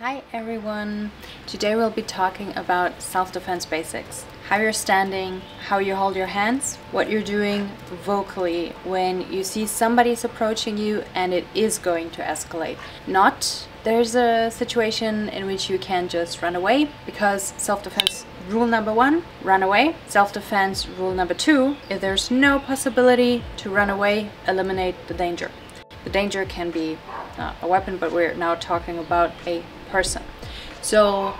Hi everyone! Today we'll be talking about self-defense basics. How you're standing, how you hold your hands, what you're doing vocally when you see somebody's approaching you and it is going to escalate. Not there's a situation in which you can just run away because self-defense rule number one, run away. Self-defense rule number two, if there's no possibility to run away, eliminate the danger. The danger can be uh, a weapon, but we're now talking about a person. So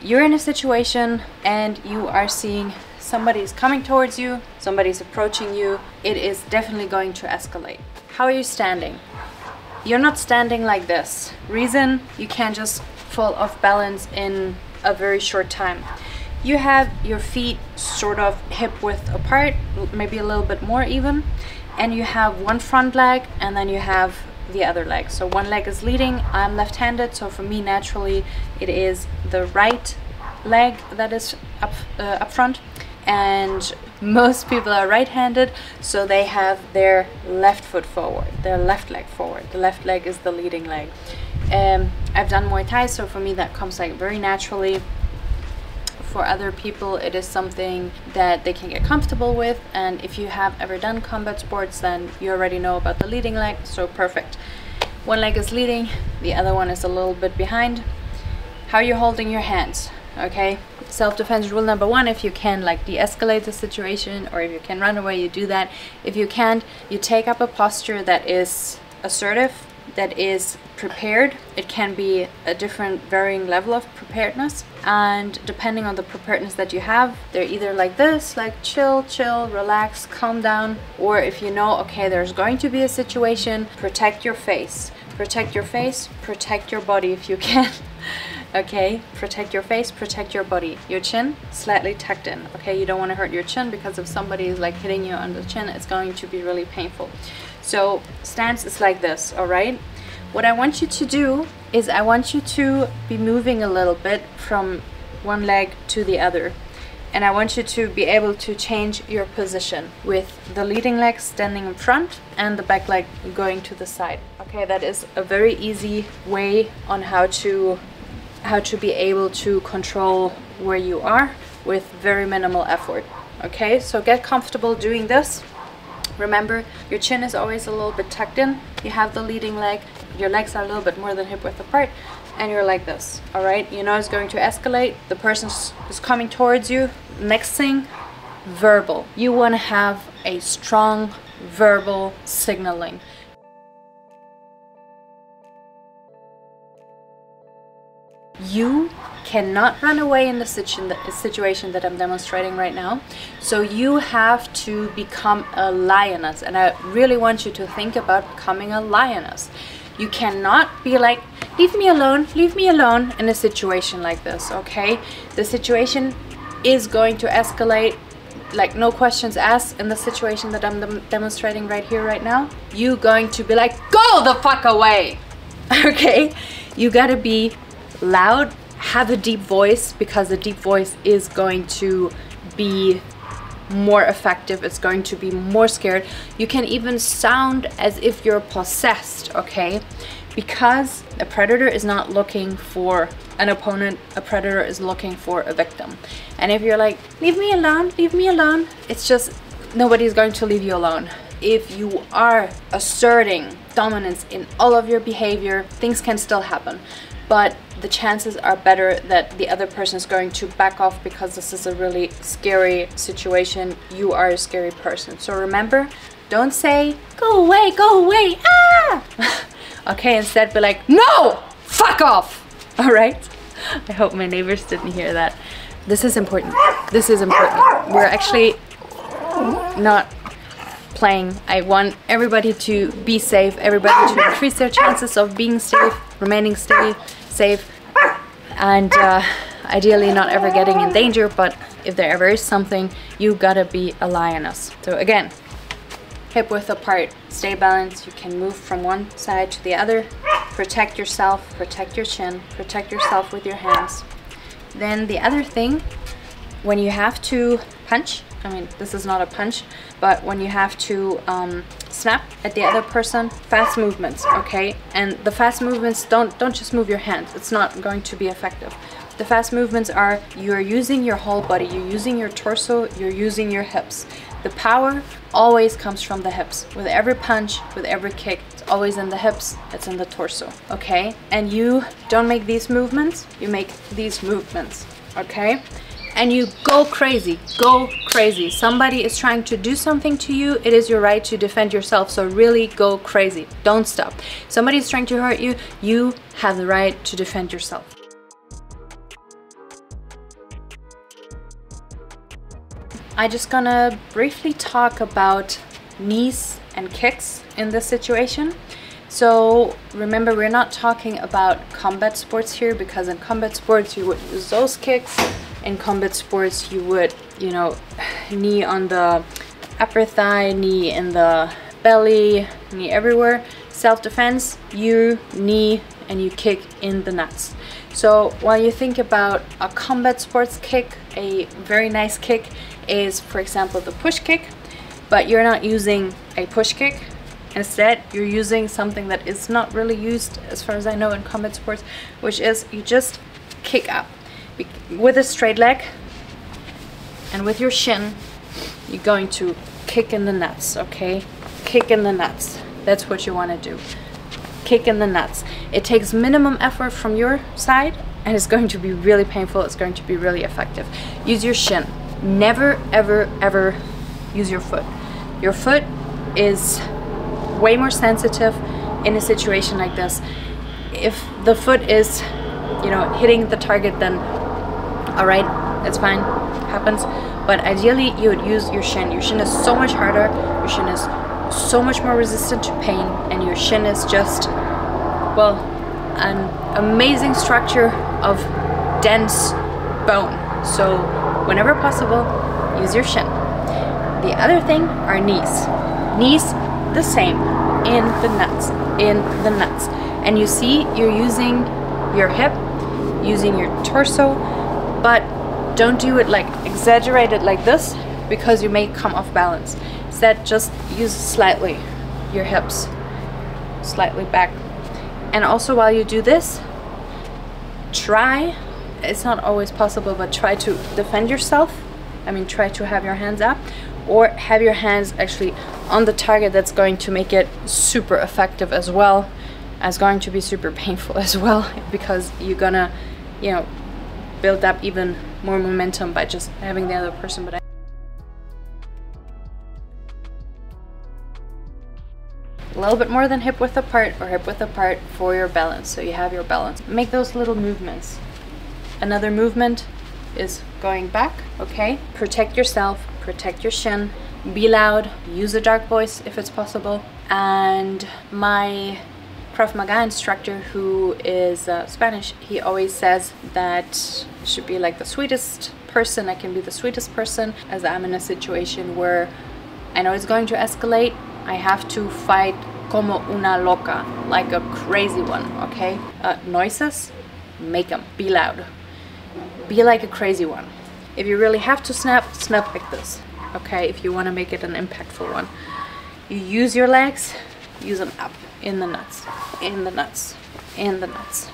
you're in a situation and you are seeing somebody's coming towards you, somebody's approaching you, it is definitely going to escalate. How are you standing? You're not standing like this. Reason, you can't just fall off balance in a very short time. You have your feet sort of hip width apart, maybe a little bit more even, and you have one front leg and then you have the other leg. So one leg is leading, I'm left-handed, so for me naturally it is the right leg that is up, uh, up front and most people are right-handed so they have their left foot forward, their left leg forward. The left leg is the leading leg. Um, I've done Muay Thai so for me that comes like very naturally for other people it is something that they can get comfortable with. And if you have ever done combat sports then you already know about the leading leg so perfect. One leg is leading the other one is a little bit behind. How you're holding your hands? Okay self-defense rule number one if you can like de-escalate the situation or if you can run away you do that. If you can't you take up a posture that is assertive that is prepared. It can be a different varying level of preparedness and depending on the preparedness that you have, they're either like this, like chill, chill, relax, calm down, or if you know, okay, there's going to be a situation, protect your face. Protect your face, protect your body if you can. okay protect your face protect your body your chin slightly tucked in okay you don't want to hurt your chin because if somebody is like hitting you on the chin it's going to be really painful so stance is like this all right what I want you to do is I want you to be moving a little bit from one leg to the other and I want you to be able to change your position with the leading leg standing in front and the back leg going to the side okay that is a very easy way on how to how to be able to control where you are with very minimal effort. Okay, so get comfortable doing this. Remember, your chin is always a little bit tucked in. You have the leading leg. Your legs are a little bit more than hip width apart. And you're like this, all right? You know it's going to escalate. The person is coming towards you. Next thing, verbal. You want to have a strong verbal signaling. you cannot run away in the situation that I'm demonstrating right now. So you have to become a lioness. And I really want you to think about becoming a lioness. You cannot be like, leave me alone, leave me alone in a situation like this, okay? The situation is going to escalate like no questions asked in the situation that I'm dem demonstrating right here right now. You going to be like go the fuck away! Okay? You gotta be loud, have a deep voice because the deep voice is going to be more effective it's going to be more scared. You can even sound as if you're possessed okay? Because a predator is not looking for an opponent a predator is looking for a victim. And if you're like leave me alone leave me alone it's just nobody's going to leave you alone. If you are asserting dominance in all of your behavior things can still happen. But the chances are better that the other person is going to back off because this is a really scary situation. You are a scary person. So remember, don't say, go away, go away, ah! okay, instead be like, no, fuck off, all right? I hope my neighbors didn't hear that. This is important. This is important. We're actually not playing. I want everybody to be safe, everybody to increase their chances of being safe, remaining safe, safe and uh, ideally not ever getting in danger but if there ever is something you gotta be a lioness. So again hip width apart stay balanced. You can move from one side to the other. Protect yourself protect your chin protect yourself with your hands. Then the other thing when you have to punch I mean, this is not a punch, but when you have to um, snap at the other person, fast movements, okay? And the fast movements, don't, don't just move your hands. It's not going to be effective. The fast movements are you're using your whole body, you're using your torso, you're using your hips. The power always comes from the hips. With every punch, with every kick, it's always in the hips, it's in the torso, okay? And you don't make these movements, you make these movements, okay? And you go crazy, go crazy. Somebody is trying to do something to you, it is your right to defend yourself, so really go crazy. Don't stop. Somebody is trying to hurt you, you have the right to defend yourself. I just gonna briefly talk about knees and kicks in this situation. So remember, we're not talking about combat sports here because in combat sports you would use those kicks. In combat sports you would, you know, knee on the upper thigh, knee in the belly, knee everywhere. Self-defense, you knee and you kick in the nuts. So while you think about a combat sports kick, a very nice kick is, for example, the push kick, but you're not using a push kick. Instead, you're using something that is not really used, as far as I know, in combat sports, which is you just kick up with a straight leg and with your shin, you're going to kick in the nuts, okay? Kick in the nuts. That's what you want to do. Kick in the nuts. It takes minimum effort from your side and it's going to be really painful. It's going to be really effective. Use your shin never ever ever use your foot your foot is way more sensitive in a situation like this if the foot is you know hitting the target then all right that's fine happens but ideally you would use your shin your shin is so much harder your shin is so much more resistant to pain and your shin is just well an amazing structure of dense bone so Whenever possible, use your shin. The other thing are knees. Knees, the same, in the nuts, in the nuts. And you see, you're using your hip, using your torso, but don't do it like exaggerated like this because you may come off balance. Instead, just use slightly your hips, slightly back. And also while you do this, try it's not always possible, but try to defend yourself. I mean, try to have your hands up or have your hands actually on the target that's going to make it super effective as well as going to be super painful as well because you're gonna, you know, build up even more momentum by just having the other person. But I a little bit more than hip width apart or hip width apart for your balance so you have your balance make those little movements Another movement is going back, okay? Protect yourself, protect your shin, be loud, use a dark voice if it's possible. And my Krav Maga instructor who is uh, Spanish, he always says that I should be like the sweetest person, I can be the sweetest person as I'm in a situation where I know it's going to escalate. I have to fight como una loca, like a crazy one, okay? Uh, noises, make them, be loud be like a crazy one. If you really have to snap, snap like this. Okay, if you want to make it an impactful one. You use your legs, use them up in the nuts, in the nuts, in the nuts,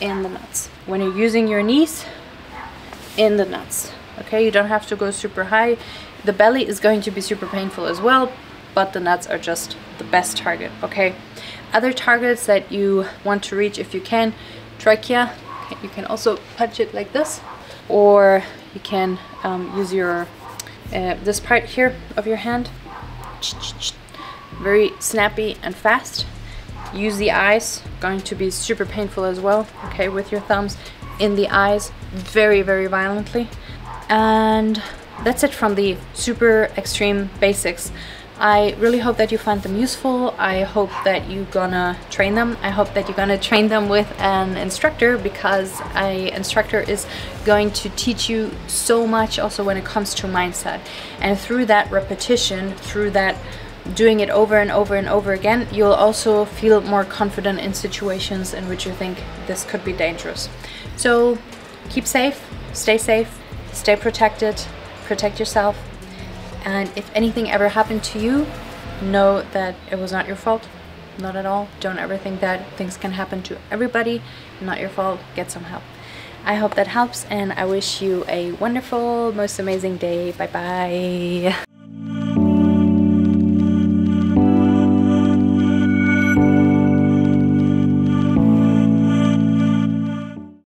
in the nuts. When you're using your knees, in the nuts. Okay, you don't have to go super high. The belly is going to be super painful as well, but the nuts are just the best target, okay? Other targets that you want to reach if you can, trachea, you can also punch it like this or you can um, use your uh, this part here of your hand very snappy and fast use the eyes going to be super painful as well okay with your thumbs in the eyes very very violently and that's it from the super extreme basics I really hope that you find them useful. I hope that you're gonna train them. I hope that you're gonna train them with an instructor because an instructor is going to teach you so much also when it comes to mindset. And through that repetition, through that doing it over and over and over again, you'll also feel more confident in situations in which you think this could be dangerous. So keep safe, stay safe, stay protected, protect yourself. And if anything ever happened to you, know that it was not your fault. Not at all. Don't ever think that things can happen to everybody. Not your fault. Get some help. I hope that helps and I wish you a wonderful, most amazing day. Bye bye.